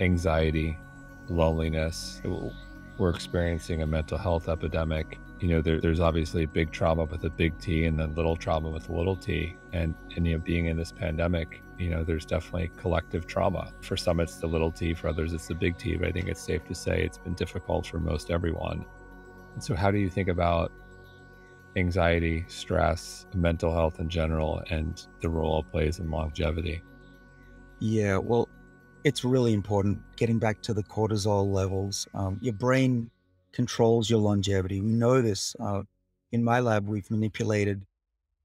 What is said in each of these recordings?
anxiety, loneliness. We're experiencing a mental health epidemic. You know, there, there's obviously big trauma with a big T and then little trauma with a little t. And, and, you know, being in this pandemic, you know, there's definitely collective trauma. For some, it's the little t, for others, it's the big T. But I think it's safe to say it's been difficult for most everyone. And so, how do you think about anxiety, stress, mental health in general, and the role it plays in longevity? Yeah, well, it's really important getting back to the cortisol levels. Um, your brain controls your longevity. We know this. Uh, in my lab, we've manipulated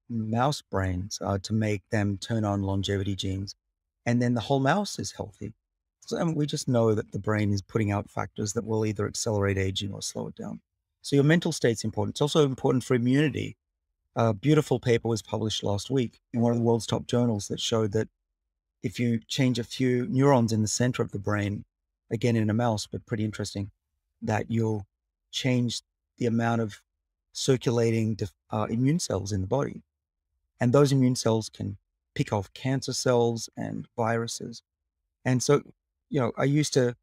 mouse brains uh, to make them turn on longevity genes, and then the whole mouse is healthy. So we just know that the brain is putting out factors that will either accelerate aging or slow it down. So your mental state's important. It's also important for immunity. A beautiful paper was published last week in one of the world's top journals that showed that if you change a few neurons in the center of the brain, again in a mouse, but pretty interesting, that you'll change the amount of circulating uh, immune cells in the body. And those immune cells can pick off cancer cells and viruses. And so, you know, I used to,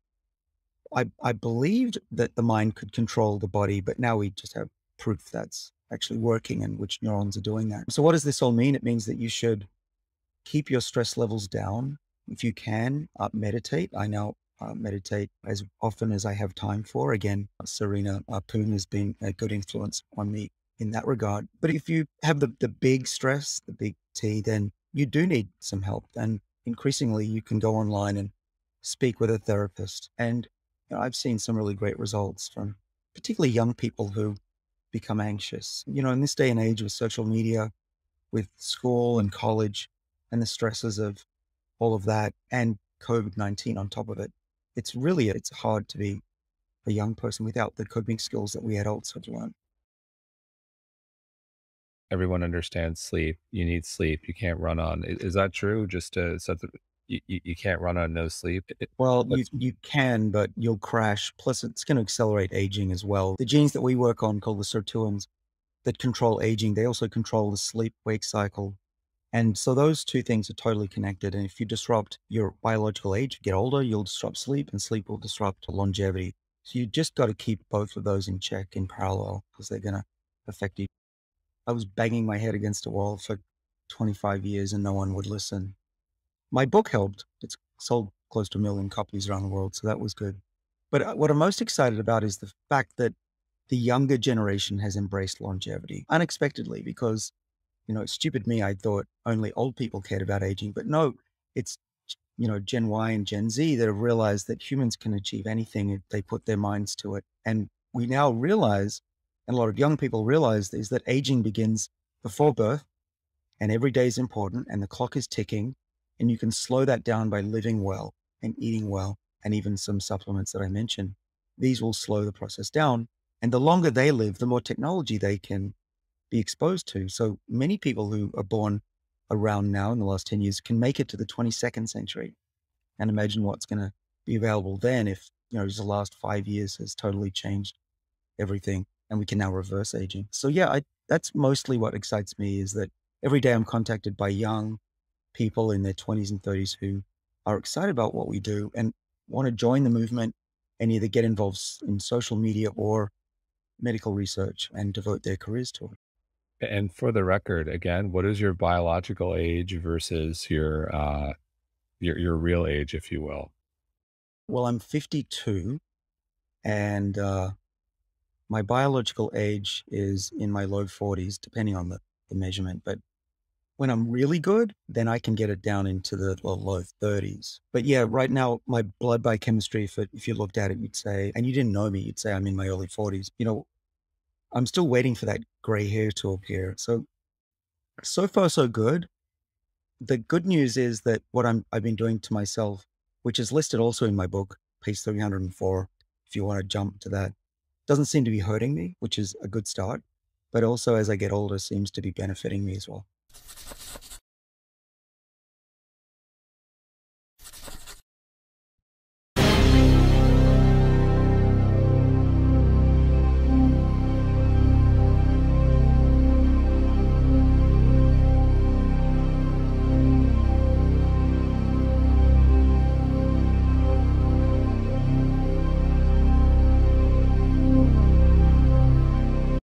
I, I believed that the mind could control the body, but now we just have proof that's actually working and which neurons are doing that. So, what does this all mean? It means that you should keep your stress levels down. If you can, uh, meditate. I now uh, meditate as often as I have time for. Again, Serena uh, Poon has been a good influence on me in that regard. But if you have the, the big stress, the big T, then you do need some help. And increasingly, you can go online and speak with a therapist. And you know, I've seen some really great results from particularly young people who become anxious. You know, in this day and age with social media, with school and college, and the stresses of all of that and COVID-19 on top of it. It's really, it's hard to be a young person without the coping skills that we adults have learned. Everyone understands sleep. You need sleep. You can't run on. Is that true? Just to set the, you, you can't run on no sleep. well, you, you can, but you'll crash. Plus, it's going to accelerate aging as well. The genes that we work on, called the sirtuins, that control aging, they also control the sleep wake cycle and so those two things are totally connected. And if you disrupt your biological age, get older, you'll disrupt sleep, and sleep will disrupt longevity. So you just got to keep both of those in check in parallel because they're going to affect you. I was banging my head against a wall for 25 years and no one would listen. My book helped. It's sold close to a million copies around the world. So that was good. But uh, what I'm most excited about is the fact that the younger generation has embraced longevity unexpectedly because you know, stupid me, I thought only old people cared about aging, but no, it's, you know, Gen Y and Gen Z that have realized that humans can achieve anything if they put their minds to it. And we now realize, and a lot of young people realize, is that aging begins before birth and every day is important and the clock is ticking and you can slow that down by living well and eating well and even some supplements that I mentioned. These will slow the process down. And the longer they live, the more technology they can be exposed to. So many people who are born around now in the last 10 years can make it to the 22nd century and imagine what's going to be available then if, you know, the last five years has totally changed everything and we can now reverse aging. So yeah, I, that's mostly what excites me is that every day I'm contacted by young people in their 20s and 30s who are excited about what we do and want to join the movement and either get involved in social media or medical research and devote their careers to it. And for the record, again, what is your biological age versus your uh, your your real age, if you will? Well, I'm 52, and uh, my biological age is in my low 40s, depending on the, the measurement. But when I'm really good, then I can get it down into the low 30s. But yeah, right now, my blood biochemistry, if, it, if you looked at it, you'd say, and you didn't know me, you'd say I'm in my early 40s. You know, I'm still waiting for that gray hair to appear. So, so far, so good. The good news is that what I'm, I've been doing to myself, which is listed also in my book, page 304, if you want to jump to that, doesn't seem to be hurting me, which is a good start. But also, as I get older, seems to be benefiting me as well.